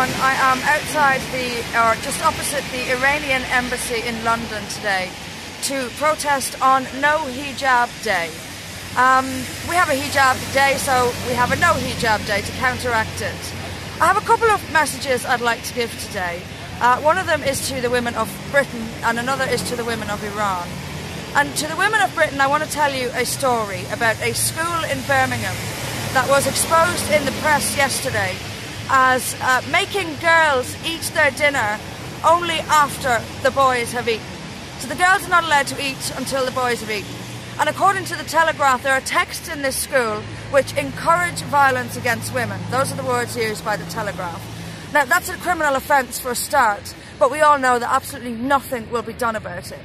outside the, or just opposite the Iranian embassy in London today to protest on No Hijab Day. Um, we have a hijab day, so we have a no hijab day to counteract it. I have a couple of messages I'd like to give today. Uh, one of them is to the women of Britain, and another is to the women of Iran. And to the women of Britain, I want to tell you a story about a school in Birmingham that was exposed in the press yesterday as uh, making girls eat their dinner only after the boys have eaten. So the girls are not allowed to eat until the boys have eaten. And according to the Telegraph, there are texts in this school which encourage violence against women. Those are the words used by the Telegraph. Now, that's a criminal offence for a start, but we all know that absolutely nothing will be done about it.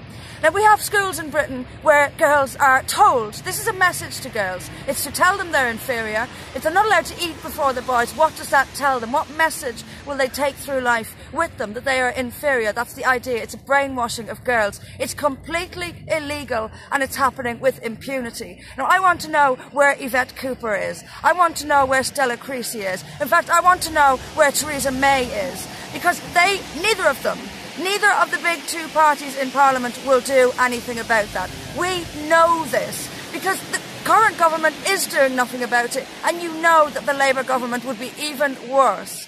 Now, we have schools in Britain where girls are told, this is a message to girls, it's to tell them they're inferior. If they're not allowed to eat before the boys, what does that tell them? What message will they take through life with them that they are inferior? That's the idea. It's a brainwashing of girls. It's completely illegal and it's happening with impunity. Now, I want to know where Yvette Cooper is. I want to know where Stella Creasy is. In fact, I want to know where Theresa May is because they, neither of them, Neither of the big two parties in Parliament will do anything about that. We know this because the current government is doing nothing about it, and you know that the Labour government would be even worse.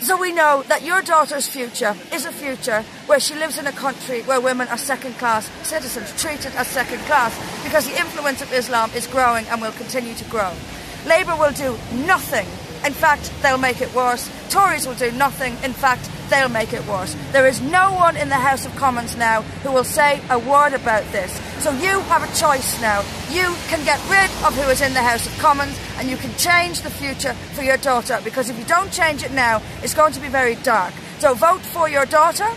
So we know that your daughter's future is a future where she lives in a country where women are second class citizens, treated as second class, because the influence of Islam is growing and will continue to grow. Labour will do nothing. In fact, they'll make it worse. Tories will do nothing. In fact, they'll make it worse. There is no one in the House of Commons now who will say a word about this. So you have a choice now. You can get rid of who is in the House of Commons and you can change the future for your daughter because if you don't change it now, it's going to be very dark. So vote for your daughter,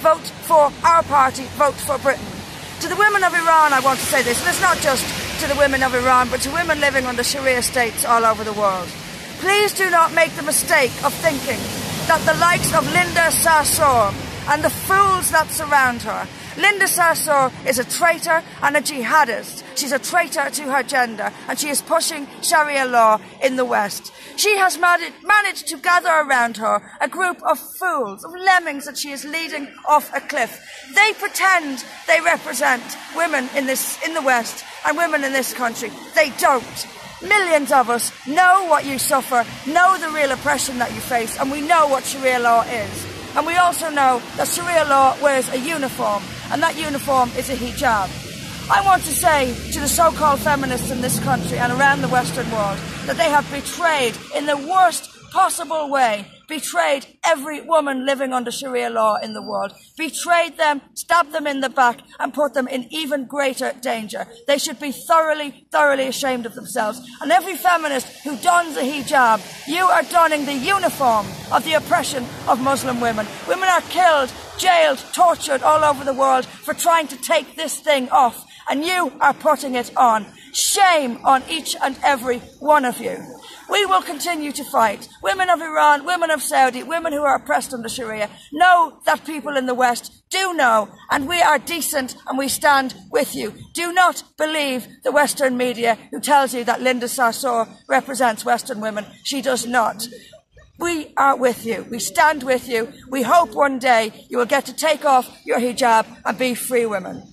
vote for our party, vote for Britain. To the women of Iran, I want to say this, and it's not just to the women of Iran, but to women living under Sharia states all over the world. Please do not make the mistake of thinking that the likes of Linda Sarsour and the fools that surround her. Linda Sarsour is a traitor and a jihadist. She's a traitor to her gender and she is pushing Sharia law in the West. She has managed to gather around her a group of fools, of lemmings that she is leading off a cliff. They pretend they represent women in, this, in the West and women in this country. They don't. Millions of us know what you suffer, know the real oppression that you face, and we know what Sharia law is. And we also know that Sharia law wears a uniform, and that uniform is a hijab. I want to say to the so-called feminists in this country and around the Western world that they have betrayed in the worst possible way betrayed every woman living under Sharia law in the world, betrayed them, stabbed them in the back, and put them in even greater danger. They should be thoroughly, thoroughly ashamed of themselves. And every feminist who dons a hijab, you are donning the uniform of the oppression of Muslim women. Women are killed, jailed, tortured all over the world for trying to take this thing off, and you are putting it on. Shame on each and every one of you. We will continue to fight. Women of Iran, women of Saudi, women who are oppressed under Sharia know that people in the West do know, and we are decent and we stand with you. Do not believe the Western media who tells you that Linda Sarsour represents Western women. She does not. We are with you. We stand with you. We hope one day you will get to take off your hijab and be free women.